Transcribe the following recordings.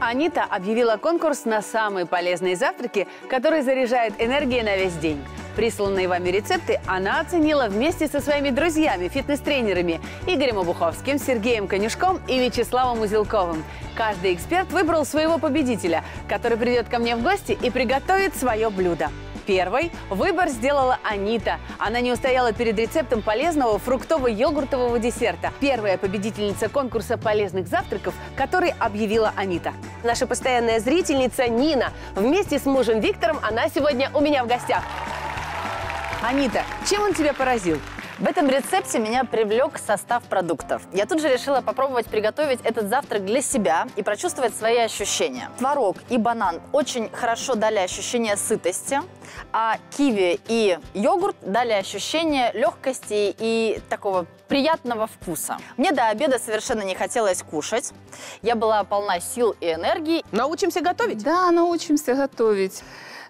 Анита объявила конкурс на самые полезные завтраки, которые заряжают энергией на весь день. Присланные вами рецепты она оценила вместе со своими друзьями, фитнес-тренерами Игорем Обуховским, Сергеем Конюшком и Вячеславом Узелковым. Каждый эксперт выбрал своего победителя, который придет ко мне в гости и приготовит свое блюдо. Первой выбор сделала Анита. Она не устояла перед рецептом полезного фруктово-йогуртового десерта. Первая победительница конкурса полезных завтраков, который объявила Анита. Наша постоянная зрительница Нина. Вместе с мужем Виктором она сегодня у меня в гостях. Анита, чем он тебя поразил? В этом рецепте меня привлек состав продуктов. Я тут же решила попробовать приготовить этот завтрак для себя и прочувствовать свои ощущения. Творог и банан очень хорошо дали ощущение сытости, а киви и йогурт дали ощущение легкости и такого приятного вкуса. Мне до обеда совершенно не хотелось кушать. Я была полна сил и энергии. Научимся готовить? Да, научимся готовить.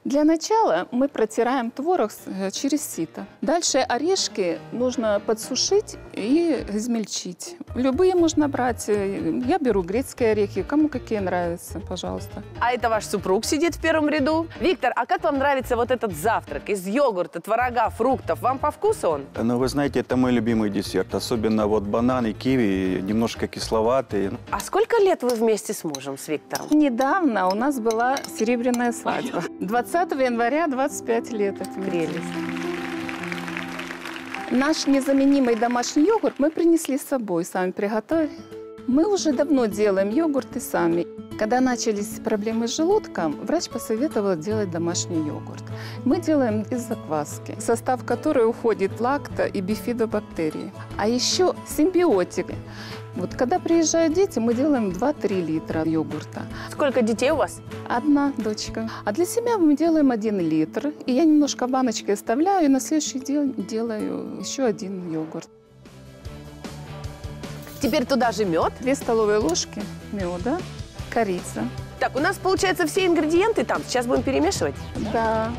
Для начала мы протираем творог э, через сито. Дальше орешки нужно подсушить и измельчить. Любые можно брать. Э, я беру грецкие орехи, кому какие нравятся, пожалуйста. А это ваш супруг сидит в первом ряду. Виктор, а как вам нравится вот этот завтрак из йогурта, творога, фруктов? Вам по вкусу он? Ну, вы знаете, это мой любимый десерт. Особенно вот бананы, киви, немножко кисловатые. А сколько лет вы вместе с мужем, с Виктором? Недавно у нас была серебряная свадьба. 20 января 25 лет. Прелесть. Наш незаменимый домашний йогурт мы принесли с собой, сами приготовили. Мы уже давно делаем йогурты сами. Когда начались проблемы с желудком, врач посоветовал делать домашний йогурт. Мы делаем из закваски, в состав которой уходит лакто и бифидобактерии. А еще симбиотики. Вот когда приезжают дети, мы делаем 2-3 литра йогурта. Сколько детей у вас? Одна дочка. А для себя мы делаем 1 литр. И я немножко баночкой оставляю, и на следующий день делаю еще один йогурт. Теперь туда же мед. 2 столовые ложки меда, корица. Так, у нас, получается, все ингредиенты там. Сейчас будем перемешивать. Да.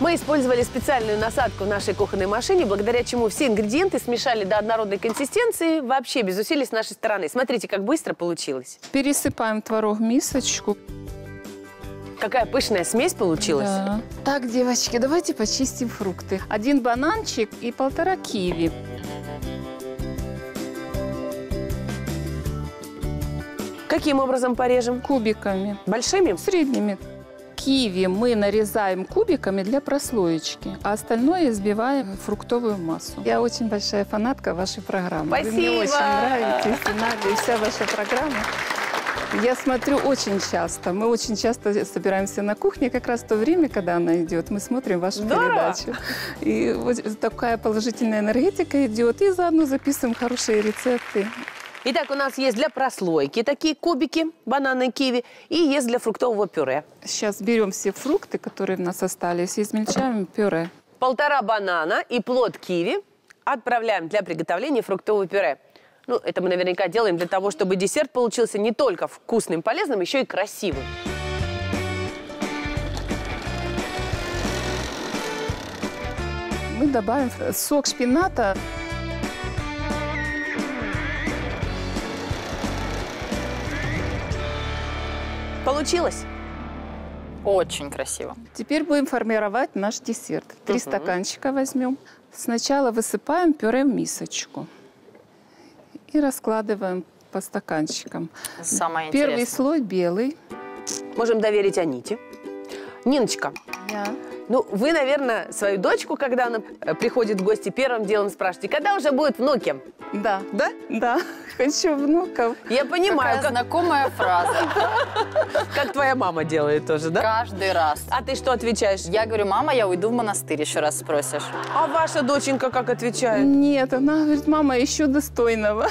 Мы использовали специальную насадку в нашей кухонной машине, благодаря чему все ингредиенты смешали до однородной консистенции, вообще без усилий с нашей стороны. Смотрите, как быстро получилось. Пересыпаем творог в мисочку. Какая пышная смесь получилась. Да. Так, девочки, давайте почистим фрукты. Один бананчик и полтора киви. Каким образом порежем? Кубиками. Большими? Средними. Киви мы нарезаем кубиками для прослоечки, а остальное избиваем в фруктовую массу. Я очень большая фанатка вашей программы. Вы мне Спасибо! очень нравитесь, и Надя, и вся ваша программа. Я смотрю очень часто. Мы очень часто собираемся на кухне, как раз в то время, когда она идет. Мы смотрим вашу Здорово! передачу. И вот такая положительная энергетика идет. И заодно записываем хорошие рецепты. Итак, у нас есть для прослойки такие кубики, бананы, киви, и есть для фруктового пюре. Сейчас берем все фрукты, которые у нас остались, и измельчаем пюре. Полтора банана и плод киви отправляем для приготовления фруктового пюре. Ну, это мы наверняка делаем для того, чтобы десерт получился не только вкусным, полезным, еще и красивым. Мы добавим сок шпината. Получилось? Очень красиво. Теперь будем формировать наш десерт. Три Мгм. стаканчика возьмем. Сначала высыпаем пюре в мисочку и раскладываем по стаканчикам. Самое Первый интересное. слой белый. Можем доверить Аните. Ниночка, Я. ну вы, наверное, свою дочку, когда она э, приходит в гости, первым делом спрашиваете, когда уже будут внуки? Да, Да? да, хочу внуков. Я понимаю, Какая как, знакомая фраза. как твоя мама делает тоже, да? Каждый раз. А ты что отвечаешь? Я говорю, мама, я уйду в монастырь, еще раз спросишь. А ваша доченька как отвечает? Нет, она говорит, мама, еще достойного.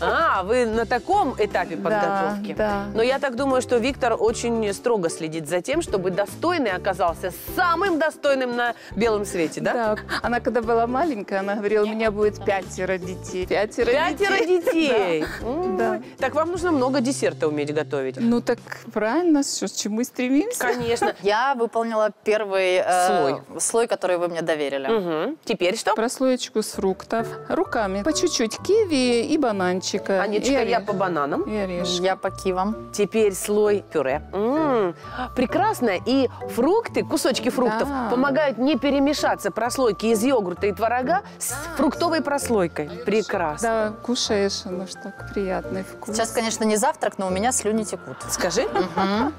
А, вы на таком этапе Да, подготовки? да. Но я так думаю, что Виктор очень строго следит за тем, чтобы достойный оказался самым достойным на белом свете, да? Да. Она когда была маленькая, она говорила, у меня будет пятеро детей. Пятеро, Пятеро детей. Да. Так вам нужно много десерта уметь готовить. Ну так правильно, что, к чему и стремимся. Конечно. Я выполнила первый э, Слой. слой, который вы мне доверили. Теперь что? Прослоечку с фруктов. Руками. По чуть-чуть киви и бананчика. Анечка, и я по бананам. И орешки. Я по кивам. Теперь слой пюре. М, Прекрасно. И фрукты, кусочки фруктов, Да. помогают не перемешаться прослойки из йогурта и творога с фруктовой прослойкой. Прекрасно. Да, кушаешь, оно ж так приятный вкус. Сейчас, конечно, не завтрак, но у меня слюни текут. Скажи.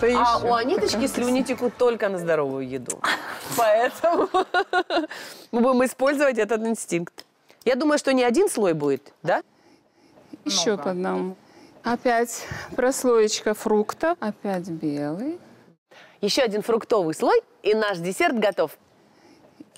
Да А еще у Аниточки слюни текут только на здоровую еду. Поэтому мы будем использовать этот инстинкт. Я думаю, что не один слой будет, да? Еще Много. по одному. Опять прослоечка фруктов. Опять белый. Еще один фруктовый слой, и наш десерт готов.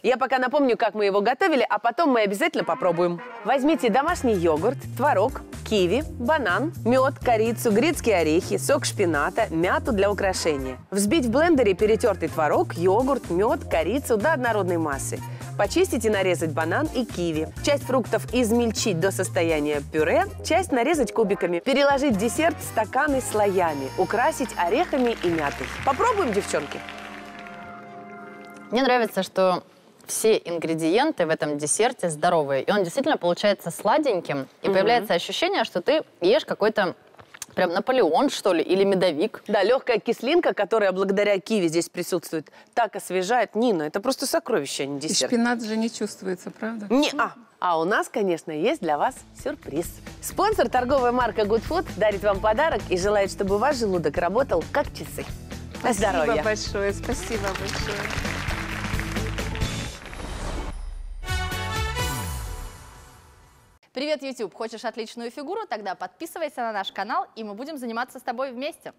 Я пока напомню, как мы его готовили, а потом мы обязательно попробуем. Возьмите домашний йогурт, творог, киви, банан, мед, корицу, грецкие орехи, сок шпината, мяту для украшения. Взбить в блендере перетертый творог, йогурт, мед, корицу до однородной массы. Почистить и нарезать банан и киви. Часть фруктов измельчить до состояния пюре, часть нарезать кубиками. Переложить десерт в стаканы слоями. Украсить орехами и мятой. Попробуем, девчонки? Мне нравится, что все ингредиенты в этом десерте здоровые. И он действительно получается сладеньким. И появляется ощущение, что ты ешь какой-то прям Наполеон, что ли, или медовик. Да, легкая кислинка, которая благодаря киви здесь присутствует, так освежает. Нина, это просто сокровище, а не И десерт. шпинат же не чувствуется, правда? Не, а. А у нас, конечно, есть для вас сюрприз. Спонсор торговая марка Good Food дарит вам подарок и желает, чтобы ваш желудок работал как часы. На Спасибо здоровье. большое, спасибо большое. Привет, YouTube! Хочешь отличную фигуру? Тогда подписывайся на наш канал, и мы будем заниматься с тобой вместе.